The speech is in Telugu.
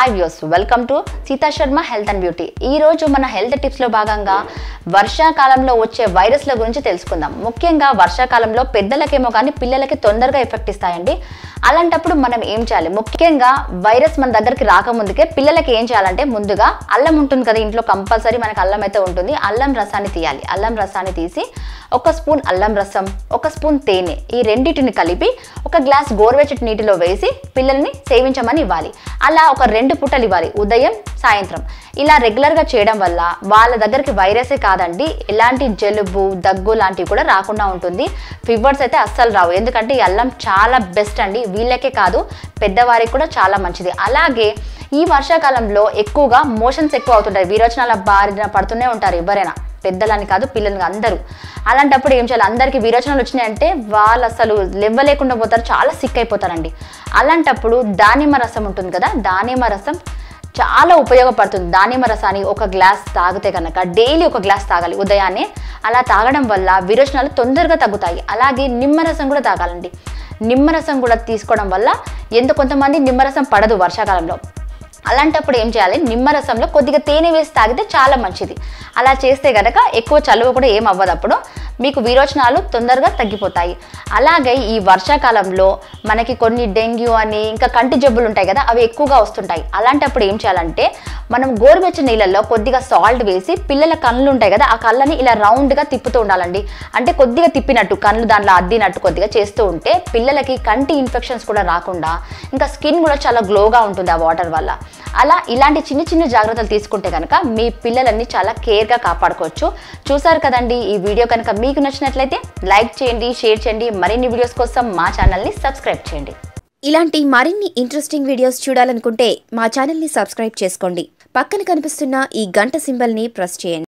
Hi views welcome to Sita Sharma health and beauty ఈ రోజు మన హెల్త్ టిప్స్లో భాగంగా వర్షాకాలంలో వచ్చే వైరస్ల గురించి తెలుసుకుందాం. ముఖ్యంగా వర్షాకాలంలో పెద్దలకేమో కానీ పిల్లలకి తొందరగా ఎఫెక్ట్ ఇస్తాయండి. అలాంటప్పుడు మనం ఏం చేయాలి? ముఖ్యంగా వైరస్ మన దగ్గరికి రాకముందుకే పిల్లలకి ఏం చేయాలంటే ముందుగా అల్లం ఉంటుంది కదా ఇంట్లో కంపల్సరీ మనకి అల్లం అయితే ఉంటుంది. అల్లం రసాన్ని తీయాలి. అల్లం రసాన్ని తీసి ఒక స్పూన్ అల్లం రసం ఒక స్పూన్ తేనె ఈ రెండింటిని కలిపి ఒక గ్లాస్ గోరువెచ్చటి నీటిలో వేసి పిల్లల్ని సేవించమని ఇవ్వాలి. అలా ఒక రెండు పుట్టలు ఇవ్వాలి ఉదయం సాయంత్రం. ఇలా రెగ్యులర్గా చేయడం వల్ల వాళ్ళ దగ్గరికి వైరసే కాదండి ఎలాంటి జలుబు దగ్గు లాంటివి కూడా రాకుండా ఉంటుంది. ఫీవర్స్ అయితే అస్సలు రావు. ఎందుకంటే ఈ అల్లం చాలా బెస్ట్ అండి. వీళ్ళకే కాదు పెద్దవారికి కూడా చాలా మంచిది. అలాగే ఈ వర్షాకాలంలో ఎక్కువగా మోషన్స్ ఎక్కువ అవుతుంటాయి. విరోచనాల బారిన పడుతూనే ఉంటారు ఎవరైనా. పెద్దలని కాదు పిల్లలని అందరూ. అలాంటప్పుడు ఏం చేయాలి? అందరికీ విరోచనలు వచ్చినాయంటే వాళ్ళు అసలు లేవలేకుండా పోతారు చాలా సిక్ అయిపోతారండి. అలాంటప్పుడు దానిమ్మ రసం ఉంటుంది కదా దానిమ్మ రసం చాలా ఉపయోగపడుతుంది. దానిమ్మ రసాన్ని ఒక గ్లాస్ తాగితే కనుక డైలీ ఒక గ్లాస్ తాగాలి ఉదయాన్నే. అలా తాగడం వల్ల విరోచనాలు తొందరగా తగ్గుతాయి. అలాగే నిమ్మరసం కూడా తాగాలండి. నిమ్మరసం కూడా తీసుకోవడం వల్ల ఎంత కొంతమంది నిమ్మరసం పడదు వర్షాకాలంలో. అలాంటప్పుడు ఏం చేయాలి? నిమ్మరసంలో కొద్దిగా తేనె వేసి తాగితే చాలా మంచిది. అలా చేస్తే కనుక ఎక్కువ చలువ కూడా ఏం అవ్వదు అప్పుడు. మీకు విరోచనాలు తొందరగా తగ్గిపోతాయి. అలాగే ఈ వర్షాకాలంలో మనకి కొన్ని డెంగ్యూ అని ఇంకా కంటి జబ్బులు ఉంటాయి కదా అవి ఎక్కువగా వస్తుంటాయి. అలాంటప్పుడు ఏం చేయాలంటే మనం గోరువెచ్చని నీళ్ళల్లో కొద్దిగా సాల్ట్ వేసి పిల్లల కళ్ళు ఉంటాయి కదా ఆ కళ్ళని ఇలా రౌండ్గా తిప్పుతూ ఉండాలండి. అంటే కొద్దిగా తిప్పినట్టు కళ్ళు దాంట్లో అద్దినట్టు కొద్దిగా చేస్తూ ఉంటే పిల్లలకి కంటి ఇన్ఫెక్షన్స్ కూడా రాకుండా ఇంకా స్కిన్ కూడా చాలా గ్లోగా ఉంటుంది ఆ వాటర్ వల్ల. అలా ఇలాంటి చిన్న చిన్న జాగ్రత్తలు తీసుకుంటే కనుక మీ పిల్లలన్నీ చాలా కేర్గా కాపాడుకోవచ్చు. చూసారు కదండి ఈ వీడియో కనుక మీకు నచ్చినట్లయితే లైక్ చేయండి షేర్ చేయండి. మరిన్ని వీడియోస్ కోసం మా ఛానల్ని సబ్స్క్రైబ్ చేయండి. ఇలాంటి మరిన్ని ఇంట్రెస్టింగ్ వీడియోస్ చూడాలనుకుంటే మా ఛానల్ని సబ్స్క్రైబ్ చేసుకోండి. పక్కన కనిపిస్తున్న ఈ గంట సింబల్ని ప్రెస్ చేయండి.